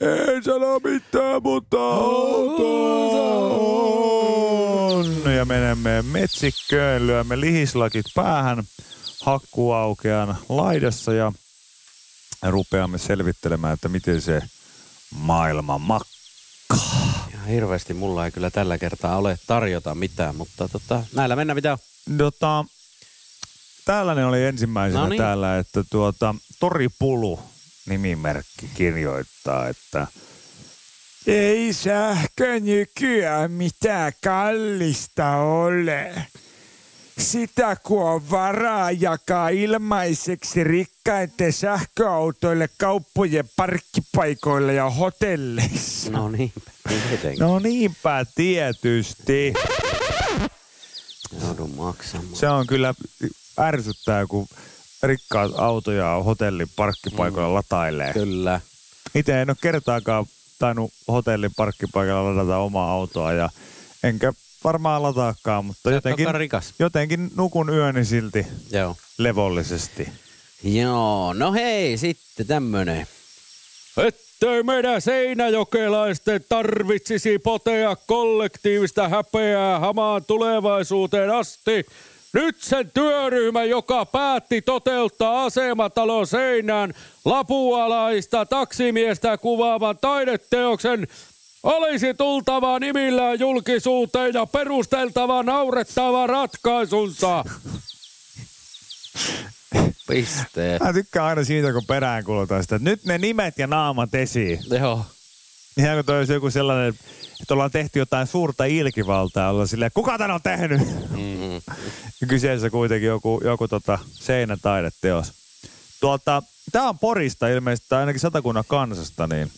Ei sano mitään, mutta auto on. Ja menemme metsikköön, lyömme lihislakit päähän hakkuaukean laidassa ja rupeamme selvittelemään, että miten se maailma makkaa. Ja hirveästi mulla ei kyllä tällä kertaa ole tarjota mitään, mutta tota, näillä mennään mitä Tota, tällainen oli ensimmäisenä No niin. täällä, että tuota, Toripulu nimimerkki kirjoittaa, että ei sähkö nykyään mitään kallista ole. Sitä kun on varaa jakaa ilmaiseksi rikkaiden sähköautoille kauppojen parkkipaikoilla ja hotelleissa. No niin, tietenkin. No niinpä tietysti. Joudun maksamaan. Se on kyllä ärsyttää, kun rikkaat autoja hotellin parkkipaikoilla mm. latailee. Kyllä. Itse en ole kertaakaan tainnut hotellin parkkipaikalla ladata omaa autoa ja enkä varmaan lataakaan, mutta jotenkin, Jotenkin... rikas. jotenkin nukun yöni silti Joo. levollisesti. Joo, no hei, sitten tämmönen. Ettei meidän seinäjokelaisten tarvitsisi potea kollektiivista häpeää hamaan tulevaisuuteen asti. Nyt sen työryhmä, joka päätti toteuttaa asematalon seinään lapualaista taksimiestä kuvaavan taideteoksen, olisi tultava nimillään julkisuuteen ja perusteltava naurettava ratkaisunsa. Piste. Mä tykkään aina siitä, kun peräänkulutan sitä, nyt ne nimet ja naamat esiin. Joo. Ihan kuin toi olisi joku sellainen, että ollaan tehty jotain suurta ilkivaltaa, ollaan silleen, kuka tän on tehnyt? Mm-hmm. Kyseessä kuitenkin joku, joku tota seinätaideteos. Tuolta, tää on Porista ilmeisesti, tai ainakin satakunnan kansasta, niin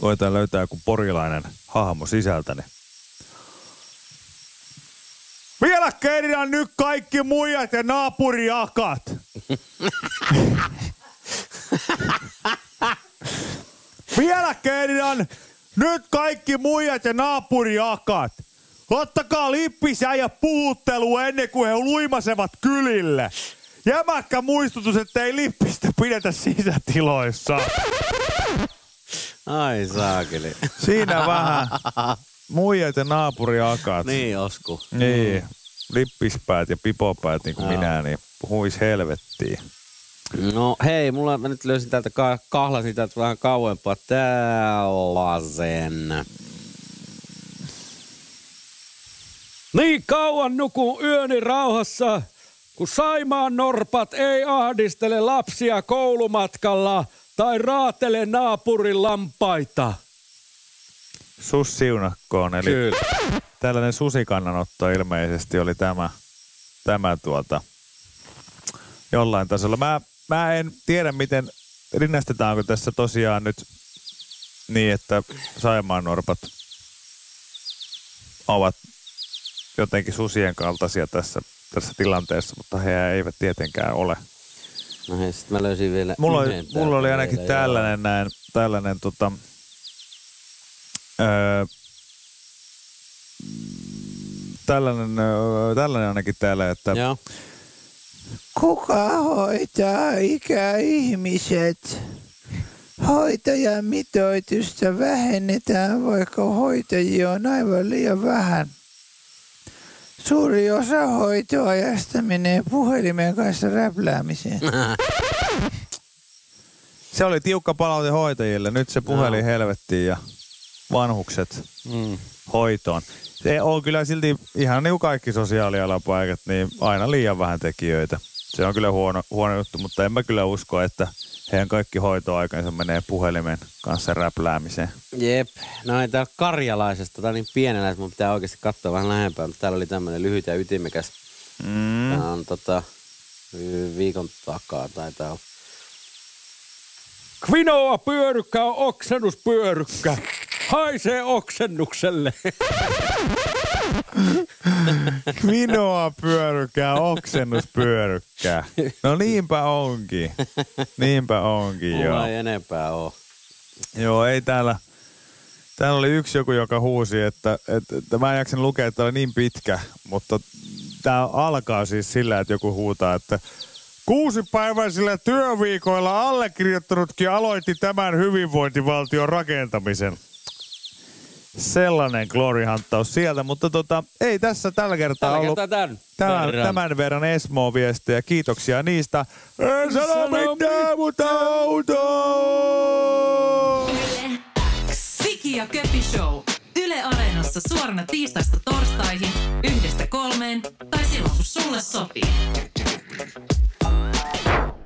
koetaan löytää joku porilainen hahmo sisältäni. Vielä kerran nyt kaikki muijat ja naapuriakat. Vielä kerran nyt kaikki muijat ja naapuriakat. Ottakaa lippisä ja puhuttelu ennen kuin he luimasevat kylille. Jämäkkä muistutus, että ei lippistä pidetä sisätiloissa. Ai saakeli. Siinä vähän muijat ja naapuriakat. niin, Osku. Niin, lippispäät ja pipopäät niin kuin Joo. minä, niin huis helvettiin. No hei, mulla mä nyt löysin täältä, ka- kahlasin täältä vähän kauempaa tällaisen. Niin kauan nukun yöni rauhassa, kun Saimaan norpat ei ahdistele lapsia koulumatkalla tai raatele naapurin lampaita. Sus siunakkoon, eli Kyllä. tällainen susikannanotto ilmeisesti oli tämä, tämä tuota, jollain tasolla. Mä, mä en tiedä, miten rinnastetaanko tässä tosiaan nyt niin, että Saimaan norpat ovat jotenkin susien kaltaisia tässä, tässä tilanteessa, mutta he eivät tietenkään ole. No hei, sit mä löysin vielä Mulla, yhden oli, mulla oli ainakin vielä, joo. tällainen näin, tällainen tota, öö, tällainen, öö, tällainen ainakin täällä, että Joo. Kuka hoitaa ikäihmiset? Hoitajamitoitusta vähennetään, vaikka hoitajia on aivan liian vähän. Suuri osa hoitoajasta menee puhelimen kanssa räpläämiseen. se oli tiukka palaute hoitajille. Nyt se puhelin helvettiin ja vanhukset Mm. hoitoon. Se on kyllä silti ihan niin kuin kaikki sosiaalialapaikat, niin aina liian vähän tekijöitä. Se on kyllä huono, huono juttu, mutta en mä kyllä usko, että heidän kaikki hoitoaikansa menee puhelimen kanssa räpläämiseen. Jep. No ei täällä karjalaisesta, tää on niin pienellä, että mun pitää oikeasti katsoa vähän lähempää, mutta täällä oli tämmönen lyhyt ja ytimekäs. Mm. Tää on tota, vi- viikon takaa taitaa olla. Kvinoa pyörykkä on oksennuspyörykkä. Haisee oksennukselle. Kvinoa pyörykää, oksennuspyörykkää. No niinpä onkin. Niinpä onkin, Mulla joo. ei enempää oo. Joo, ei täällä. Täällä oli yksi joku, joka huusi, että, että, että mä en jaksanut lukea, että oli niin pitkä, mutta tämä alkaa siis sillä, että joku huutaa, että Kuusipäiväisillä työviikoilla allekirjoittanutkin aloitti tämän hyvinvointivaltion rakentamisen. Sellainen glorihanttaus sieltä, mutta tota, ei tässä tällä kertaa Tällä ollut kertaa tämän. tämän, verran. tämän verran Esmo-viestejä. Kiitoksia niistä. En sano mitään, mutta auto! Viki ja Köpi Show. Yle Areenassa suorana tiistaista torstaihin yhdestä kolmeen tai silloin kun sulle sopii.